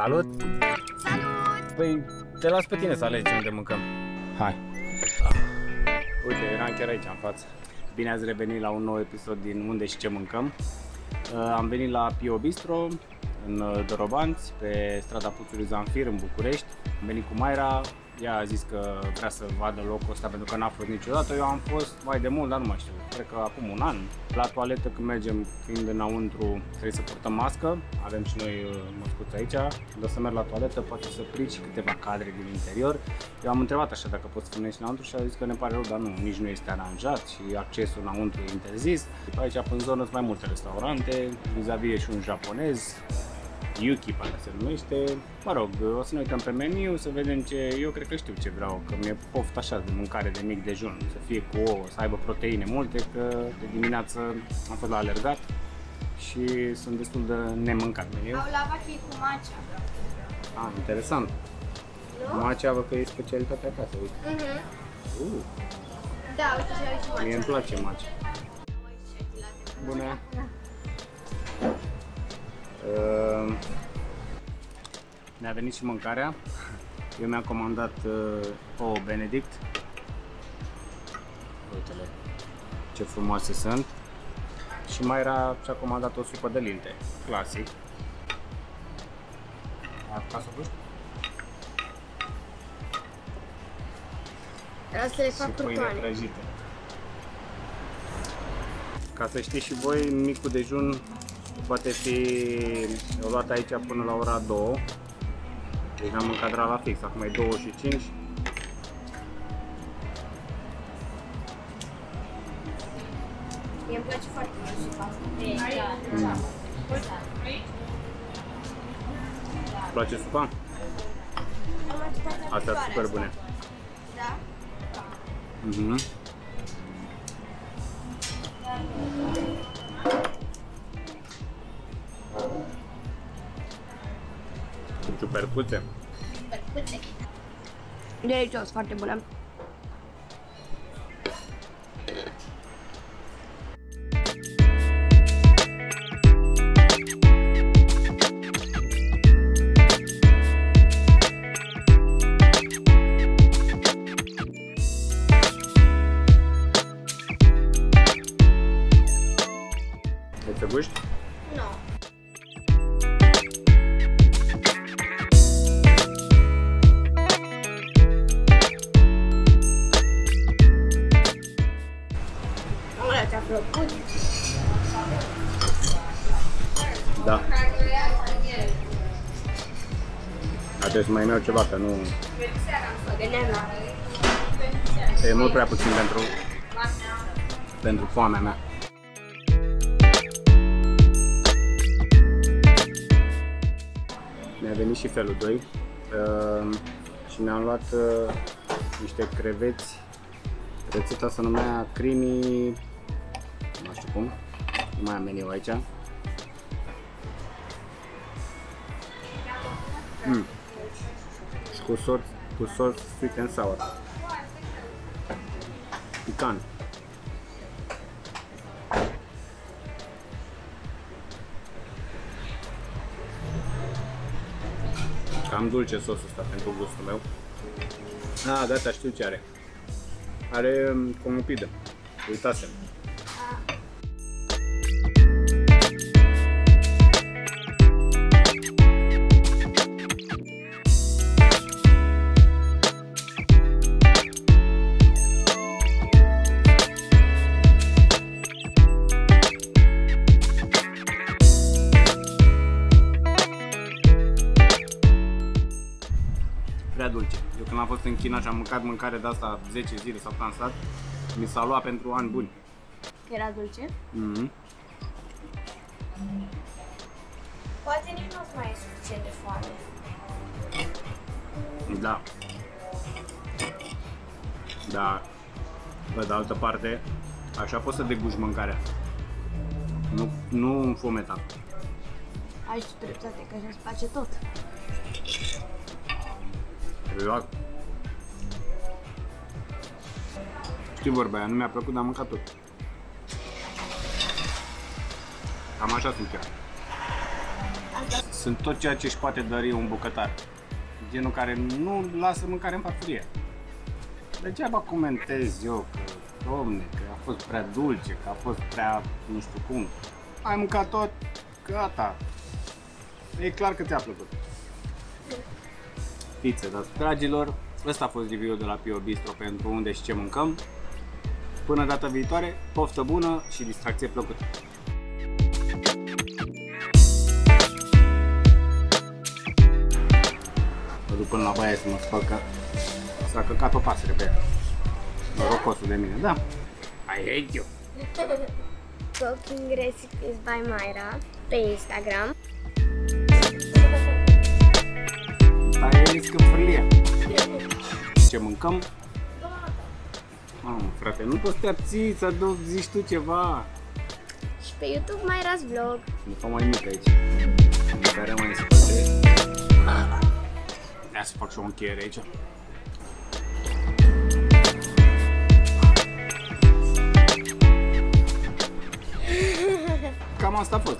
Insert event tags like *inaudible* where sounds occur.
Salut! Salut! Păi, te las pe tine să alegi unde mâncăm. Hai! Uite, eram chiar aici în față. Bine ați revenit la un nou episod din Unde și ce mâncăm. Uh, Am venit la Pio Bistro, în uh, Dorobanți, pe strada Puțului Zanfir, în București. Am venit cu Maira, ea a zis că vrea să vadă locul ăsta pentru că n-a fost niciodată. Eu am fost mai de mult, dar nu mai știu, cred că acum un an. La toaletă când mergem, fiind înăuntru, trebuie să purtăm mască. Avem și noi uh, măscuți aici. Când o să merg la toaletă, poate să prind și câteva cadre din interior. Eu am întrebat așa dacă pot să filmezi înăuntru și a zis că ne pare rău, dar nu, nici nu este aranjat și accesul înăuntru e interzis. Aici, pe în zonă, sunt mai multe restaurante, vis-a-vis e și un japonez, Yuki parcă se numește. Mă rog, o să ne uităm pe meniu, să vedem ce... Eu cred că știu ce vreau, că mi-e poft așa de mâncare de mic dejun, să fie cu ouă, să aibă proteine multe, că de dimineață am fost la alergat și sunt destul de nemâncat meniu. Au lava cu matcha. Ah, interesant. Nu? Macea văd că e specialitatea acasă, uite. Mhm. Uh, Da, uite și aici matcha. mie îmi place macea. Bună! Uh, ne-a venit și mâncarea. Eu mi-am comandat uh, ouă Benedict. Uite-le ce frumoase sunt. Și Mayra și-a comandat o supă de linte, clasic. Ai apucat să o puși? Vreau să le și fac pâine curtoane. prăjită. Ca să știți și voi, micul dejun poate fi luat aici până la ora 2. Deci am încadrat la fix, acum e 25. Mie îmi place foarte mult supa asta. Îți place supa? Am atâta Astea sunt super bune. Da? Mhm. Ciupercute. Percute. Delicios, foarte bună. Vrei să guști? Dar trebuie să mai iau ceva, că nu... Mă gândeam la... E mult prea puțin pentru, pentru foamea mea. Mi-a venit și felul 2 uh, și ne-am luat uh, niște creveți. Rețeta se numea creamy, nu știu cum, nu mai am meniu aici. Mm. Și cu sos, cu sos sweet and sour. Picant. Cam dulce sosul ăsta pentru gustul meu. Ah, gata, știu ce are. Are um, conopidă. Uitasem. Dulce. Eu când am fost în China și am mâncat mâncare de asta 10 zile sau când am stat, mi s-a luat pentru ani buni. Era dulce? Mm-hmm. Poate nici nu-ți mai e suficient de foame. Da. Da. Pe de altă parte, așa poți să deguși mâncarea. Nu, nu înfometat. Ai și tu dreptate, că așa-ți place tot. Exact. Știi vorba aia, nu mi-a plăcut, dar am mâncat tot. Cam așa sunt eu. Sunt tot ceea ce își poate dori un bucătar. Genul care nu lasă mâncare în farfurie. Degeaba comentez eu că, domne, că a fost prea dulce, că a fost prea nu știu cum. Ai mâncat tot, gata. E clar că ți-a plăcut. Pizza, dar dragilor, ăsta a fost review de la Pio Bistro pentru unde și ce mâncăm. Până data viitoare, poftă bună și distracție plăcută! Mă duc până la baie să mă spăl că s-a căcat o pasăre pe ea. Norocosul de mine, da. I hate you! *laughs* Cooking Recipes by Myra pe Instagram. Ce mâncăm? Mamă, frate, nu poți să te abții să du- zici tu ceva. Și pe YouTube Myra's Vlog. Nu fac mai mic aici. Care mai în spate. Ia să fac și o încheiere aici. Cam asta a fost.